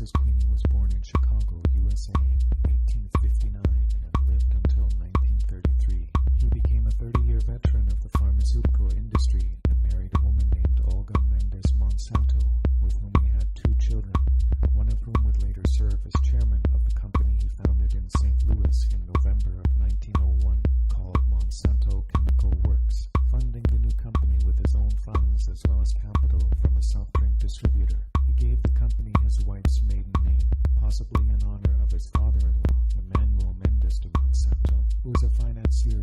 Francis Queeny was born in Chicago, USA in 1859 and lived until 1933. He became a 30-year veteran of the pharmaceutical industry and married a woman named Olga Mendez Monsanto, with whom he had two children, one of whom would later serve as chairman of the company he founded in St. Louis in November of 1901, called Monsanto Chemical Works, funding the new company with his own funds as well as capital from a soft drink distributor. He gave the company his wife's in honor of his father-in-law, Emmanuel Mendes de Monsanto, who was a financier